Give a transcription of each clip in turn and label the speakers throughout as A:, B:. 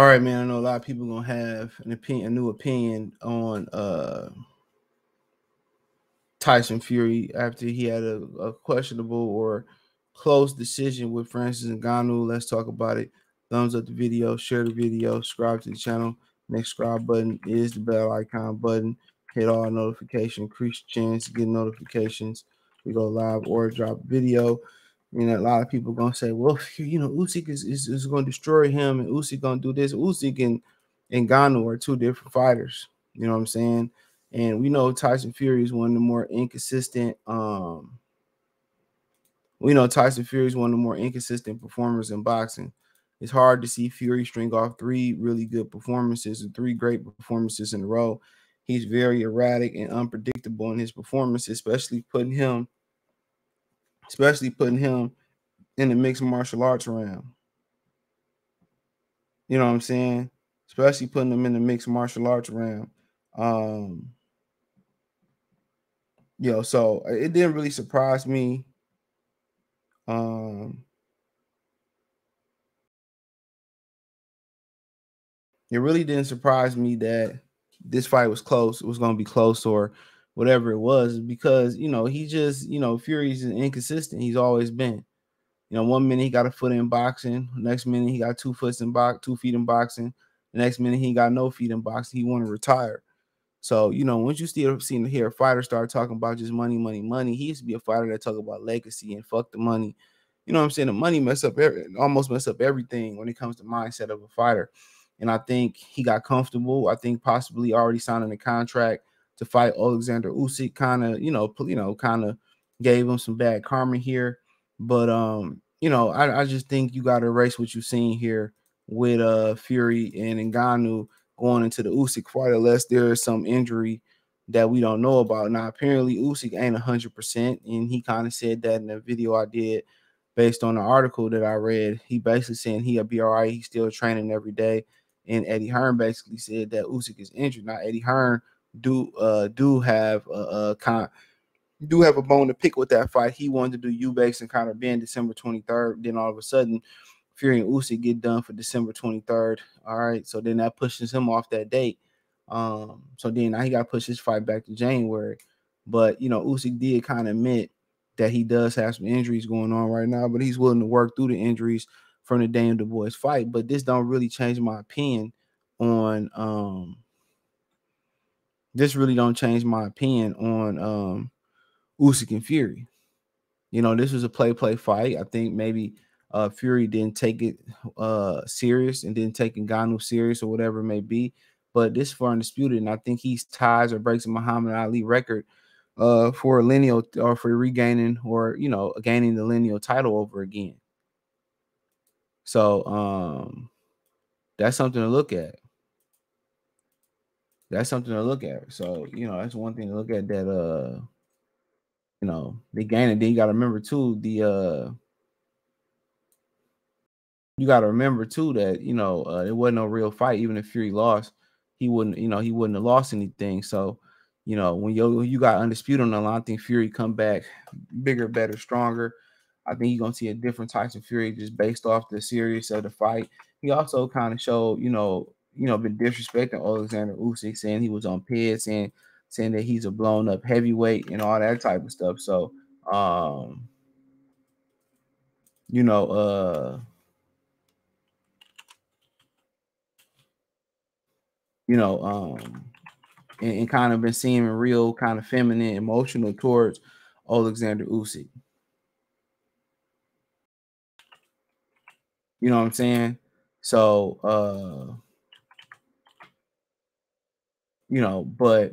A: All right, man. I know a lot of people gonna have an opinion, a new opinion on uh Tyson Fury after he had a, a questionable or close decision with Francis Ngannou. Let's talk about it. Thumbs up the video, share the video, subscribe to the channel. Next subscribe button is the bell icon button. Hit all notification, increase chance to get notifications. We go live or drop video. You know, a lot of people gonna say, well, you know, Usyk is, is, is gonna destroy him, and Usyk gonna do this. Usyk and and Ngannou are two different fighters. You know what I'm saying? And we know Tyson Fury is one of the more inconsistent. Um, we know Tyson Fury is one of the more inconsistent performers in boxing. It's hard to see Fury string off three really good performances and three great performances in a row. He's very erratic and unpredictable in his performance, especially putting him especially putting him in the mixed martial arts realm. You know what I'm saying? Especially putting him in the mixed martial arts realm. Um, you know, so it didn't really surprise me. Um, it really didn't surprise me that this fight was close. It was going to be close, or whatever it was, because you know he just you know Fury's inconsistent. He's always been. You know, one minute he got a foot in boxing, next minute he got two foots in box, two feet in boxing. The next minute he got no feet in boxing. He want to retire. So you know, once you still seem to hear a fighter start talking about just money, money, money, he used to be a fighter that talk about legacy and fuck the money. You know what I'm saying? The money mess up every, almost mess up everything when it comes to mindset of a fighter. And I think he got comfortable. I think possibly already signing a contract to fight Alexander Usyk. Kind of, you know, you know, kind of gave him some bad karma here. But um, you know, I, I just think you got to erase what you've seen here with uh Fury and Ngannou going into the Usyk fight, unless there is some injury that we don't know about. Now, apparently Usyk ain't hundred percent, and he kind of said that in the video I did based on the article that I read. He basically saying he'll be all right. He's still training every day. And Eddie Hearn basically said that Usyk is injured. Now, Eddie Hearn do uh do have a, a con do have a bone to pick with that fight. He wanted to do Eubanks and Conor Benn December 23rd. Then all of a sudden, Fury and Usyk get done for December 23rd. All right, so then that pushes him off that date. Um, so then now he got to push his fight back to January. But you know, Usyk did kind of admit that he does have some injuries going on right now, but he's willing to work through the injuries from the Daniel Dubois fight. But this don't really change my opinion on um this really don't change my opinion on um Usyk and Fury. You know, this was a play-play fight. I think maybe uh Fury didn't take it uh serious and didn't take Ngannou serious or whatever it may be. But this is for undisputed, and I think he's ties or breaks Muhammad Ali record uh for a lineal or for regaining or you know gaining the lineal title over again. So um that's something to look at that's something to look at. So, you know, that's one thing to look at that uh you know, they gain and Then you gotta remember too, the uh you gotta remember too that you know uh, it wasn't no real fight. Even if Fury lost, he wouldn't, you know, he wouldn't have lost anything. So, you know, when you you got undisputed on the line, I think Fury come back bigger, better, stronger. I think you're gonna see a different types of Fury just based off the series of the fight. He also kind of showed, you know, you know, been disrespecting Alexander Usyk, saying he was on PED, saying saying that he's a blown up heavyweight and all that type of stuff. So, um, you know, uh, you know, um, and, and kind of been seeming real kind of feminine, emotional towards Alexander Usyk. You know what I'm saying? So, uh, you know, but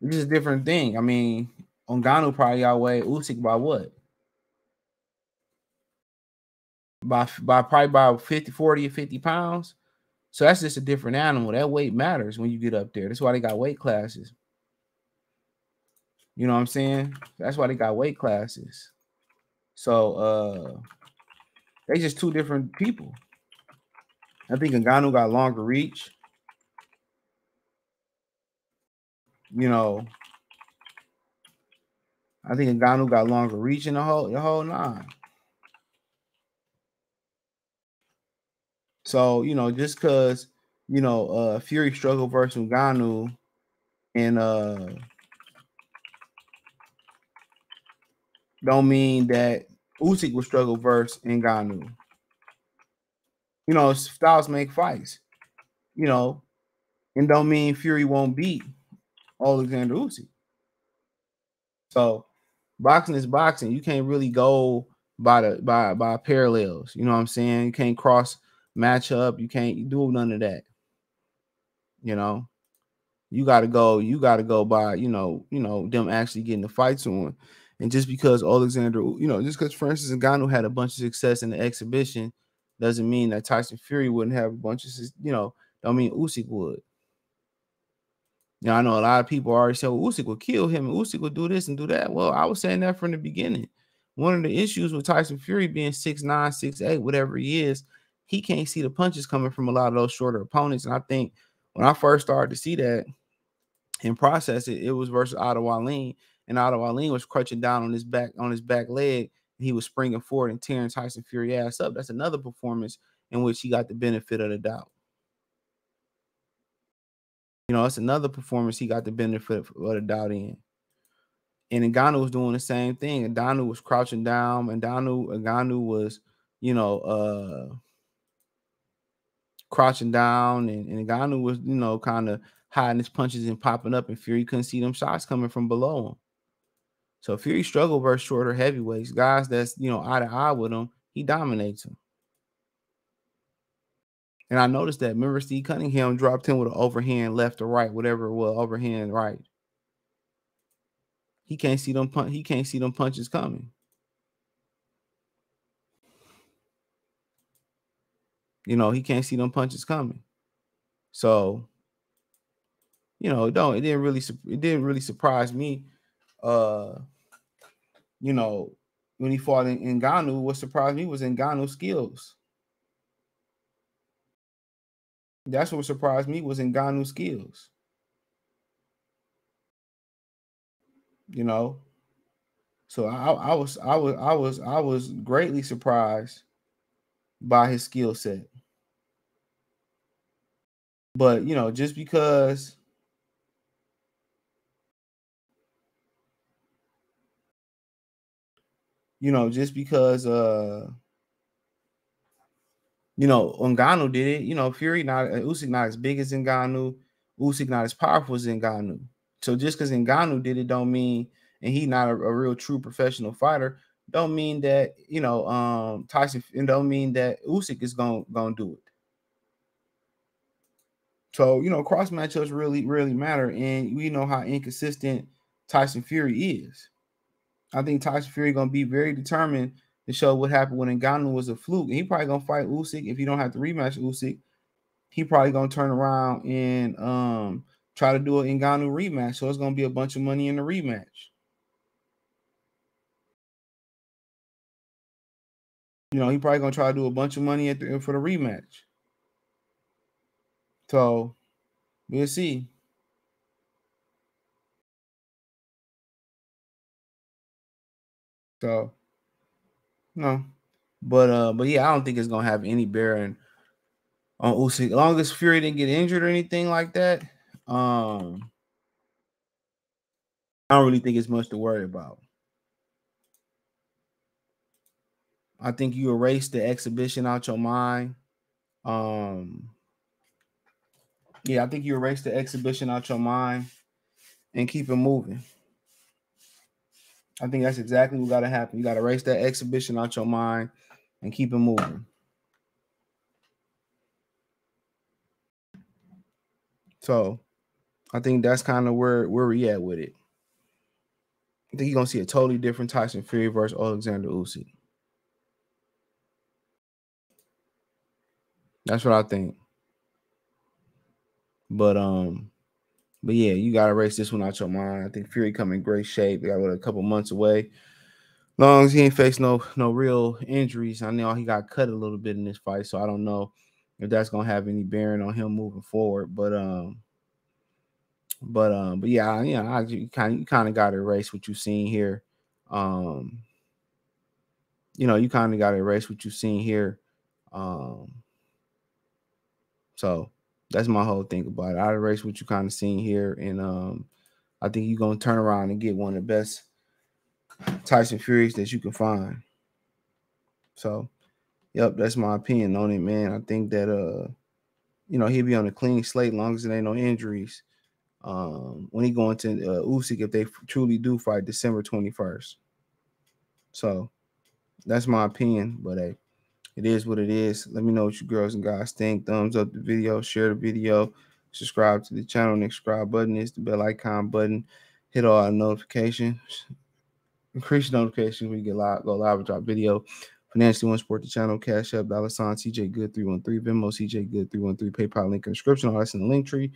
A: it's just a different thing. I mean, Ngannou probably outweigh Usyk by what? By by probably by 50, 40 or 50 pounds. So that's just a different animal. That weight matters when you get up there. That's why they got weight classes. You know what I'm saying? That's why they got weight classes. So uh they just two different people. I think Ngannou got longer reach. You know, I think Ngannou got longer reach in the whole the whole nine. So, you know, just because, you know, uh Fury struggled versus Ngannou and uh don't mean that Usyk will struggle versus Ngannou. You know, styles make fights. You know, and don't mean Fury won't beat Alexander Usyk. So, boxing is boxing. You can't really go by the by by parallels. You know what I'm saying? You can't cross match up. You can't do none of that. You know, you got to go. You got to go by. You know, you know them actually getting the fights on. And just because Alexander, you know, just because Francis Ngannou had a bunch of success in the exhibition, doesn't mean that Tyson Fury wouldn't have a bunch of, you know, don't mean Usyk would. Now I know a lot of people already say, well, Usyk will kill him, Usyk will do this and do that. Well, I was saying that from the beginning. One of the issues with Tyson Fury being six nine, six eight, whatever he is, he can't see the punches coming from a lot of those shorter opponents. And I think when I first started to see that and process it, it was versus Otto Wallin and Otto Wallin was crutching down on his back on his back leg. he was springing forward and tearing Tyson Fury ass up. That's another performance in which he got the benefit of the doubt. You know, it's another performance he got the benefit of the doubt in. And Ngannou was doing the same thing. Ngannou was crouching down, and Ngannou, was, you know, uh crouching down, and, and Ngannou was, you know, kind of hiding his punches and popping up, and Fury couldn't see them shots coming from below him. So Fury struggle versus shorter heavyweights, guys that's you know eye to eye with him, he dominates him. And I noticed that. Remember, Steve Cunningham dropped him with an overhand left or right, whatever it was, overhand right. He can't see them punch. He can't see them punches coming. You know, he can't see them punches coming. So, you know, don't it didn't really it didn't really surprise me. Uh, you know, when he fought in, Ngannou, what surprised me was in Ngannou's skills. That's what surprised me was Ngannou's skills. You know, so I, I was I was I was I was greatly surprised by his skill set. But you know, just because you know, just because uh you know, Ngannou did it, you know, Fury not uh, Usyk not as big as Ngannou, Usyk not as powerful as Ngannou. So just because Ngannou did it don't mean and he not a, a, real true professional fighter, don't mean that, you know, um Tyson and don't mean that Usyk is gonna to do it. So, you know, cross matchups really really matter and we know how inconsistent Tyson Fury is. I think Tyson Fury gonna be very determined to show what happened when Ngannou was a fluke. And he probably gonna fight Usyk if he don't have to rematch Usyk. He probably gonna turn around and um try to do an Ngannou rematch. So it's gonna be a bunch of money in the rematch. You know, he probably gonna try to do a bunch of money at the end for the rematch. So we'll see. So no. But uh, but yeah, I don't think it's gonna have any bearing on Usyk. As long as Fury didn't get injured or anything like that, um, I don't really think it's much to worry about. I think you erase the exhibition out your mind. Um, yeah, I think you erase the exhibition out your mind and keep it moving. I think that's exactly what got to happen. You got to erase that exhibition out your mind and keep it moving. So I think that's kind of where, where we at with it. I think you're gonna see a totally different Tyson Fury versus Alexander Usyk. That's what I think. But um, but yeah, you gotta erase this one out your mind. I think Fury come in great shape. They got what, a couple months away. Long as he ain't faced no no real injuries. I know he got cut a little bit in this fight, so I don't know if that's gonna have any bearing on him moving forward. But um, but um, but yeah, yeah, I you kind you kind of got to erase what you've seen here. Um, you know, you kind of got to erase what you've seen here. Um, So that's my whole thing about it. I'd erase what you kind of seen here, and um, I think you're gonna turn around and get one of the best Tyson Furies that you can find. So, yep, that's my opinion on it, man. I think that uh, you know, he'll be on a clean slate long as there ain't no injuries. Um, when he going to uh, Usyk, if they truly do fight December 21st. So that's my opinion, but hey, it is what it is. Let me know what you girls and guys think. Thumbs up the video, share the video, subscribe to the channel. Next subscribe button is the bell icon button. Hit all our notifications. Increase notifications when you get live, go live or drop video. Financially one support the channel. Cash App, dollar sign, CJ Good 313, Venmo, CJ Good 313, PayPal link in description. All that's in the link tree.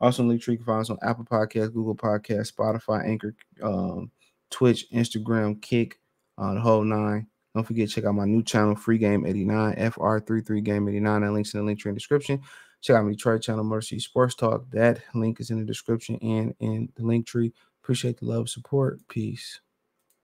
A: Also, in the link tree, you can find us on Apple Podcasts, Google Podcasts, Spotify, Anchor, um, Twitch, Instagram, Kick, uh, the whole nine. Don't forget check out my new channel, Free Game 89, FR33 Game 89. That link's in the link tree in the description. Check out my Detroit channel, Mercy Sports Talk. That link is in the description and in the link tree. Appreciate the love, support. Peace.